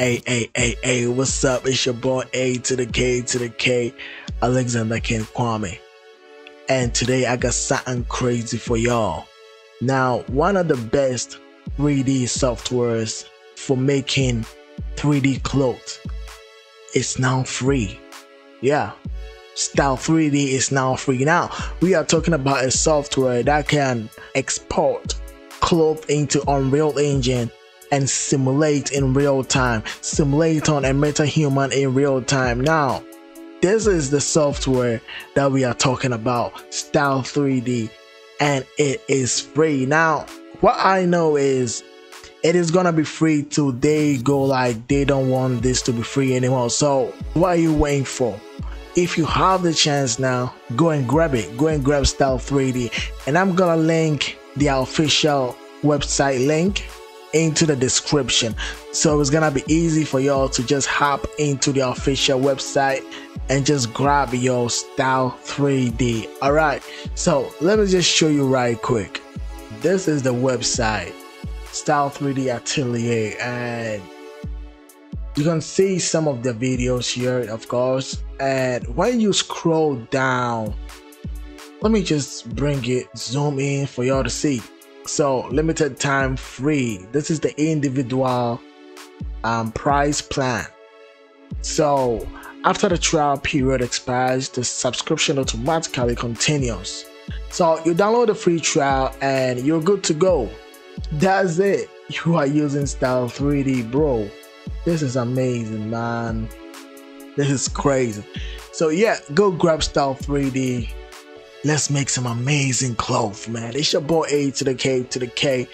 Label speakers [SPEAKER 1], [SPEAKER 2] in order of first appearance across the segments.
[SPEAKER 1] Hey, hey, hey, hey, what's up? It's your boy A to the K to the K, Alexander Ken Kwame. And today I got something crazy for y'all. Now, one of the best 3D softwares for making 3D clothes is now free. Yeah, Style 3D is now free. Now, we are talking about a software that can export clothes into Unreal Engine and simulate in real time, simulate on a MetaHuman in real time. Now, this is the software that we are talking about, Style 3D, and it is free. Now, what I know is it is gonna be free till they go like they don't want this to be free anymore. So, what are you waiting for? If you have the chance now, go and grab it. Go and grab Style 3D, and I'm gonna link the official website link into the description. So it's gonna be easy for y'all to just hop into the official website and just grab your style 3d all right so let me just show you right quick. This is the website style 3d atelier and you can see some of the videos here of course. And when you scroll down let me just bring it zoom in for y'all to see so limited time free. This is the individual um, price plan. So after the trial period expires, the subscription automatically continues. So you download the free trial and you're good to go. That's it. You are using Style 3D, bro. This is amazing, man. This is crazy. So yeah, go grab Style 3D Let's make some amazing clothes, man. It's your boy A to the K to the K.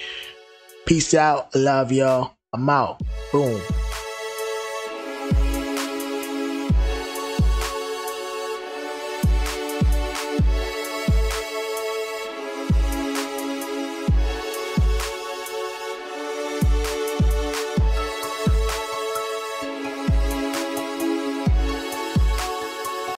[SPEAKER 1] Peace out. Love y'all. I'm out. Boom.